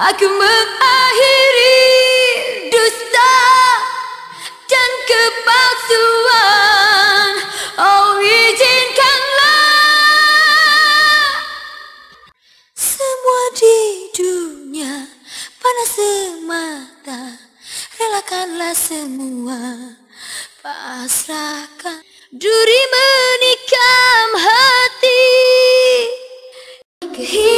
Aku mengakhiri dusta dan kepalsuan Oh izinkanlah Semua di dunia panas semata. Relakanlah semua Pasrahkan duri menikam hati. Kehidupan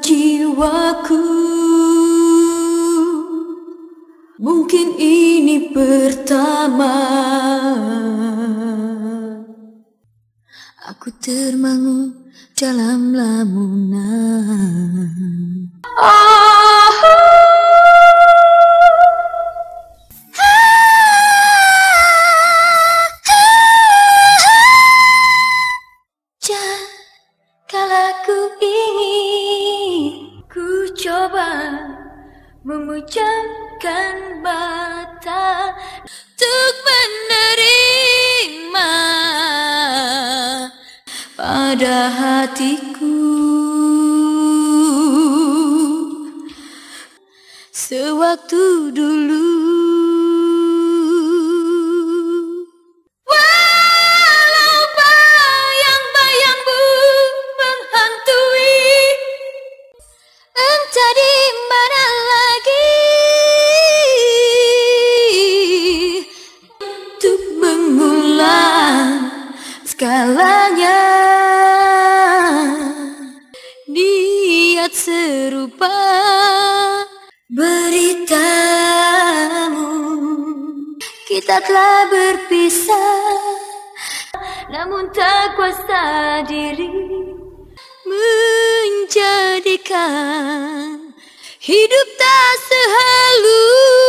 jiwaku. Mungkin ini pertama. Aku termangu dalam lamunan. Kalau mengucapkan bata untuk menerima pada hatiku sewaktu dulu. Serupa beritamu. Kita telah berpisah Namun tak kuasa diri Menjadikan Hidup tak selalu